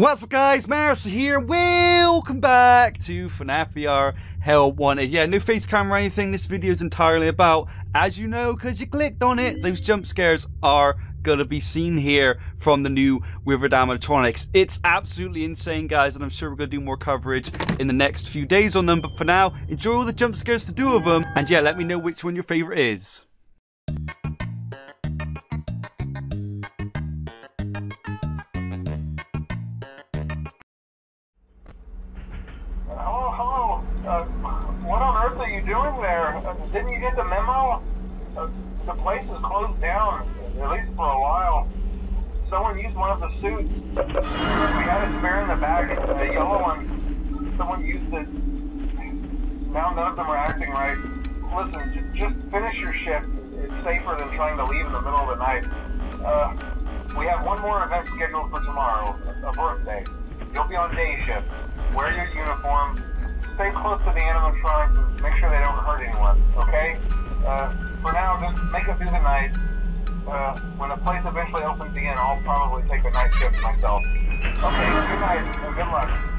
What's up guys, Mars here, welcome back to FNAF VR Help Wanted. Yeah, no face camera or anything, this video is entirely about, as you know, because you clicked on it, those jump scares are gonna be seen here from the new Withered animatronics. It's absolutely insane guys, and I'm sure we're gonna do more coverage in the next few days on them, but for now, enjoy all the jump scares to do of them, and yeah, let me know which one your favorite is. You doing there? Uh, didn't you get the memo? Uh, the place is closed down, at least for a while. Someone used one of the suits. We had it spare in the bag, the yellow one. Someone used it. Now none of them are acting right. Listen, just finish your shift. It's safer than trying to leave in the middle of the night. Uh, we have one more event scheduled for tomorrow, a birthday. You'll be on day shift. Wear your uniform. Stay close to the animatronics and make sure they don't hurt anyone, okay? Uh, for now, just make it through the night. Uh, when the place eventually opens again, I'll probably take a night shift myself. Okay, good night and good luck.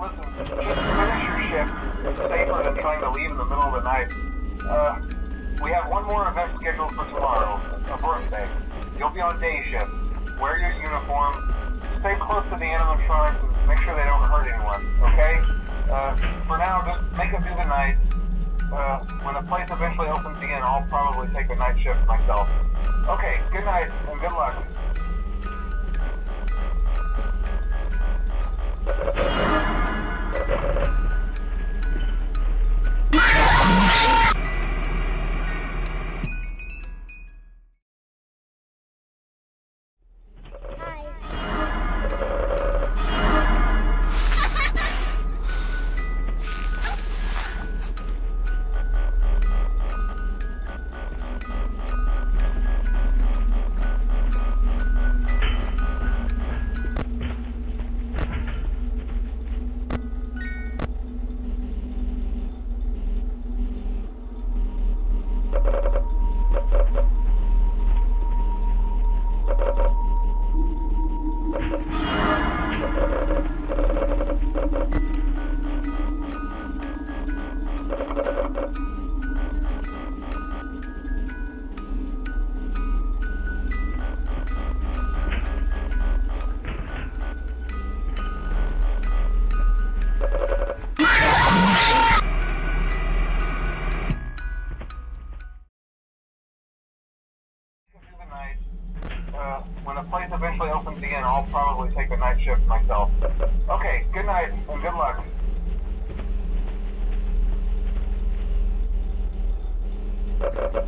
Listen, just finish your shift. It's safer than trying to leave in the middle of the night. Uh, we have one more event scheduled for tomorrow, a birthday. You'll be on day shift. Wear your uniform. Stay close to the animatronics and make sure they don't hurt anyone, okay? Uh, for now, just make it through the night. Uh, when the place eventually opens again, I'll probably take a night shift myself. Okay, good night and good luck. the place eventually opens again, I'll probably take a night shift myself. Okay, good night and good luck. Ha ha ha.